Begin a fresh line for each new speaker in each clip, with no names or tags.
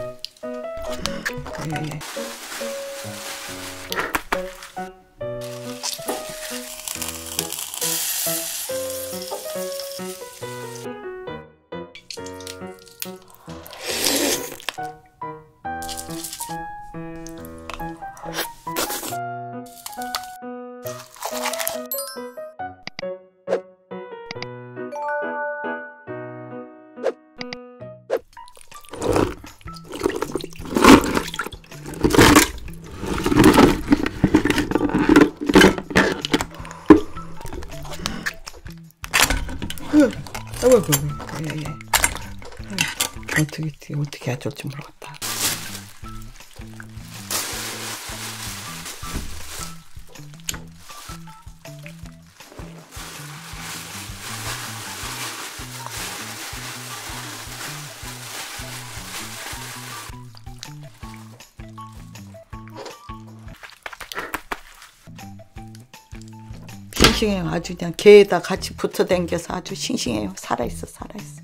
예. 아이고, 아이고, 아이고, 예, 예. 아이고, 어떻게, 어떻게 해야 좋을지 모르겠다. 싱싱해요. 아주 그냥 개에다 같이 붙어 댕겨서 아주 싱싱해요. 살아있어, 살아있어.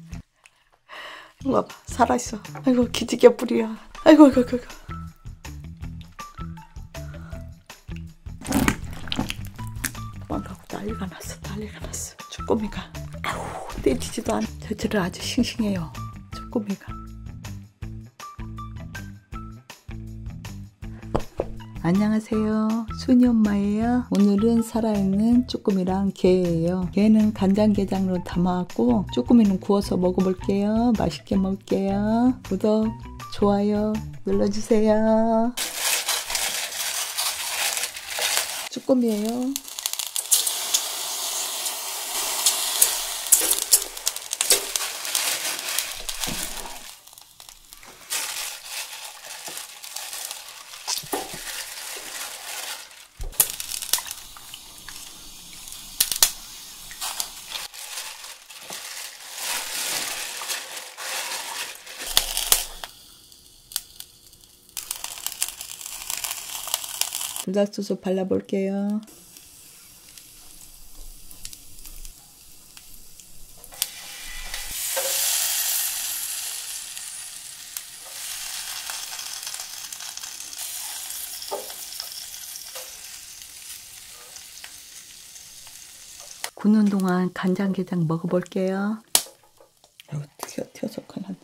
이거 봐봐, 살아있어. 아이고, 기지개 뿌리야. 아이고, 아이고, 아이고. 도망가고 난리가 났어, 난리가 났어. 쭈꾸미가. 아우, 떼지지도 않아. 저들은 아주 싱싱해요. 쭈꾸미가. 안녕하세요. 순이 엄마예요. 오늘은 살아있는 쭈꾸미랑 게예요. 게는 간장게장으로 담아왔고 쭈꾸미는 구워서 먹어볼게요. 맛있게 먹을게요. 구독, 좋아요 눌러주세요. 쭈꾸미예요. 불닭소스 발라볼게요. 굽는 동안 간장게장 먹어볼게요. 아이고, 튀어, 튀어서 큰일 났네.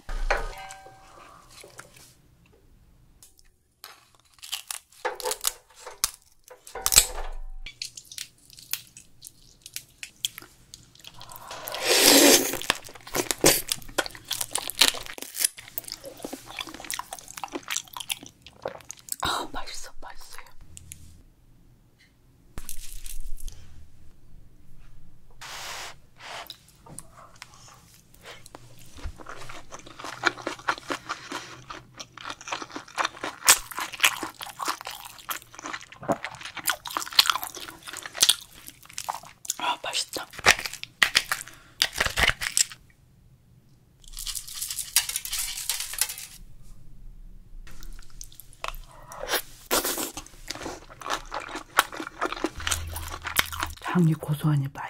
아, 맛있어, 맛있어요. 아, 맛있다. 향이 고소하니 맛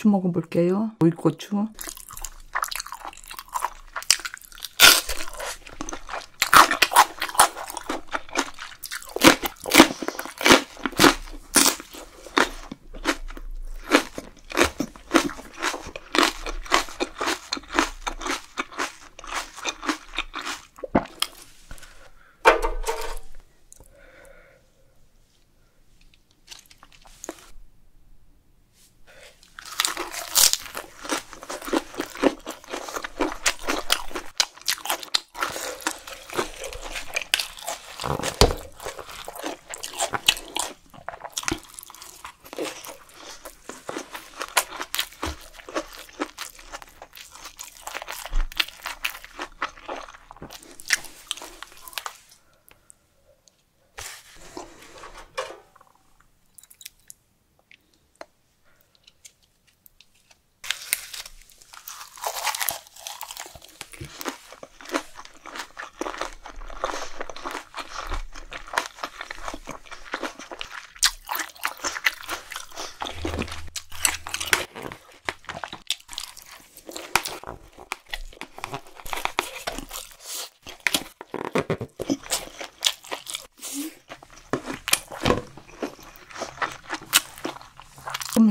고추 먹어볼게요. 오이고추.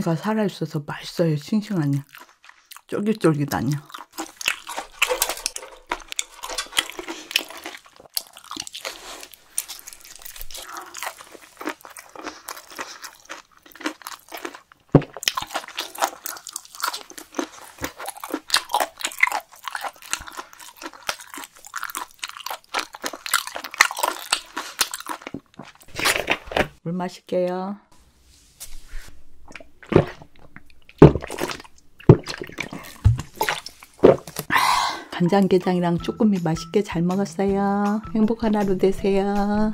쭈꾸미가 살아있어서 맛있어요. 싱싱하니. 쫄깃쫄깃하니. 물 마실게요. 간장게장이랑 쭈꾸미 맛있게 잘 먹었어요. 행복한 하루 되세요.